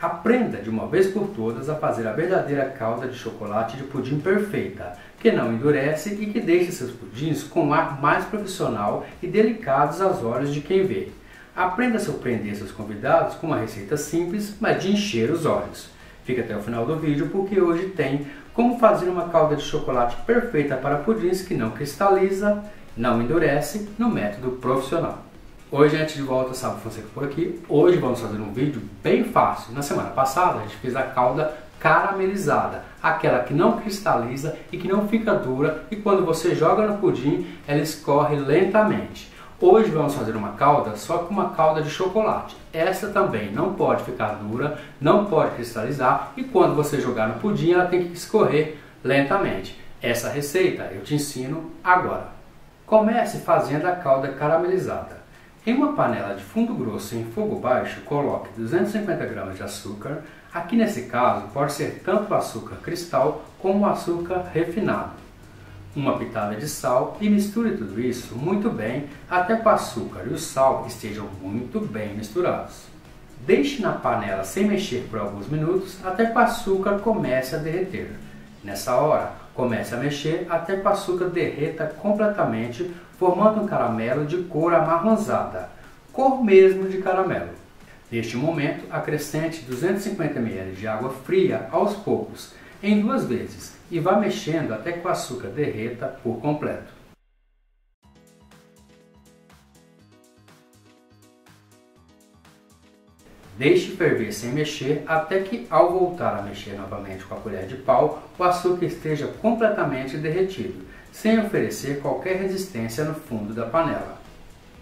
Aprenda de uma vez por todas a fazer a verdadeira calda de chocolate de pudim perfeita, que não endurece e que deixa seus pudins com um ar mais profissional e delicados aos olhos de quem vê. Aprenda a surpreender seus convidados com uma receita simples, mas de encher os olhos. Fique até o final do vídeo porque hoje tem como fazer uma calda de chocolate perfeita para pudins que não cristaliza, não endurece no método profissional. Oi gente, de volta, Sábio Fonseca por aqui. Hoje vamos fazer um vídeo bem fácil. Na semana passada a gente fez a calda caramelizada, aquela que não cristaliza e que não fica dura e quando você joga no pudim ela escorre lentamente. Hoje vamos fazer uma calda só com uma calda de chocolate. Essa também não pode ficar dura, não pode cristalizar e quando você jogar no pudim ela tem que escorrer lentamente. Essa receita eu te ensino agora. Comece fazendo a calda caramelizada. Em uma panela de fundo grosso em fogo baixo, coloque 250 gramas de açúcar. Aqui nesse caso, pode ser tanto o açúcar cristal como o açúcar refinado. Uma pitada de sal e misture tudo isso muito bem até que o açúcar e o sal estejam muito bem misturados. Deixe na panela sem mexer por alguns minutos até que o açúcar comece a derreter. Nessa hora, comece a mexer até que o açúcar derreta completamente formando um caramelo de cor amarronzada, cor mesmo de caramelo. Neste momento, acrescente 250 ml de água fria aos poucos, em duas vezes, e vá mexendo até que o açúcar derreta por completo. Deixe ferver sem mexer até que, ao voltar a mexer novamente com a colher de pau, o açúcar esteja completamente derretido sem oferecer qualquer resistência no fundo da panela.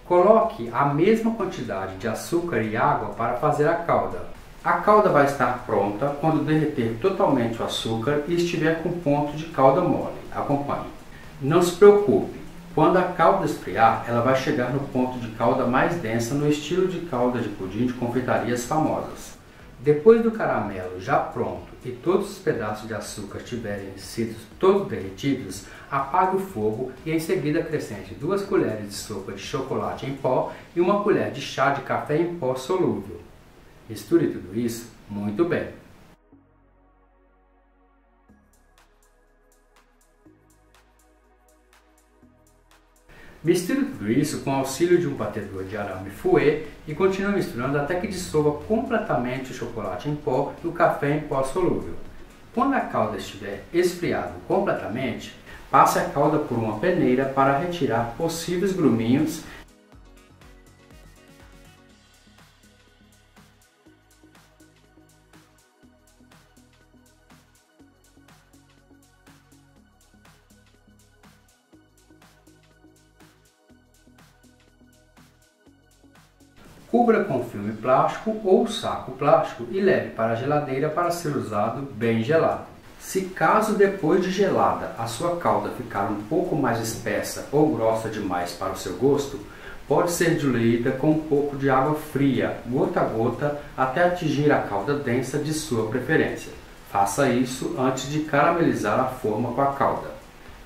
Coloque a mesma quantidade de açúcar e água para fazer a calda. A calda vai estar pronta quando derreter totalmente o açúcar e estiver com ponto de calda mole. Acompanhe. Não se preocupe, quando a calda esfriar, ela vai chegar no ponto de calda mais densa no estilo de calda de pudim de confeitarias famosas. Depois do caramelo já pronto e todos os pedaços de açúcar tiverem sido todos derretidos, apague o fogo e em seguida acrescente duas colheres de sopa de chocolate em pó e uma colher de chá de café em pó solúvel. Misture tudo isso muito bem. Misture tudo isso com o auxílio de um batedor de arame fouet e continue misturando até que dissolva completamente o chocolate em pó e o café em pó solúvel. Quando a calda estiver esfriada completamente, passe a calda por uma peneira para retirar possíveis gruminhos Cubra com filme plástico ou saco plástico e leve para a geladeira para ser usado bem gelado. Se caso depois de gelada a sua calda ficar um pouco mais espessa ou grossa demais para o seu gosto, pode ser diluída com um pouco de água fria, gota a gota, até atingir a calda densa de sua preferência. Faça isso antes de caramelizar a forma com a calda.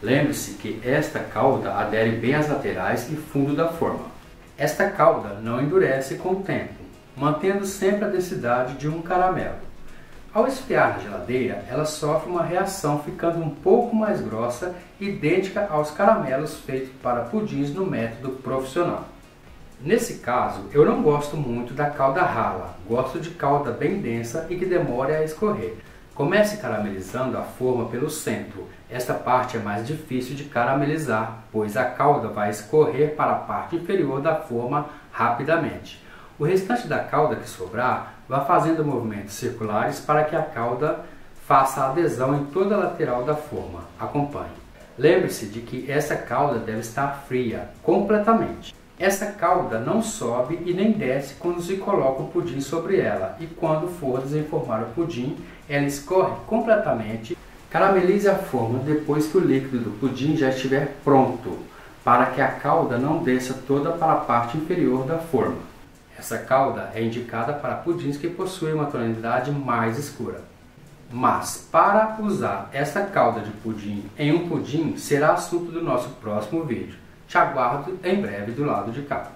Lembre-se que esta calda adere bem às laterais e fundo da forma. Esta calda não endurece com o tempo, mantendo sempre a densidade de um caramelo. Ao esfriar na geladeira, ela sofre uma reação ficando um pouco mais grossa, idêntica aos caramelos feitos para pudins no método profissional. Nesse caso, eu não gosto muito da calda rala, gosto de calda bem densa e que demore a escorrer. Comece caramelizando a forma pelo centro. Esta parte é mais difícil de caramelizar, pois a calda vai escorrer para a parte inferior da forma rapidamente. O restante da calda que sobrar, vá fazendo movimentos circulares para que a calda faça adesão em toda a lateral da forma. Acompanhe. Lembre-se de que essa calda deve estar fria completamente. Essa calda não sobe e nem desce quando se coloca o pudim sobre ela e quando for desenformar o pudim, ela escorre completamente. Caramelize a forma depois que o líquido do pudim já estiver pronto, para que a calda não desça toda para a parte inferior da forma. Essa calda é indicada para pudins que possuem uma tonalidade mais escura. Mas para usar essa calda de pudim em um pudim será assunto do nosso próximo vídeo. Te aguardo em breve do lado de cá.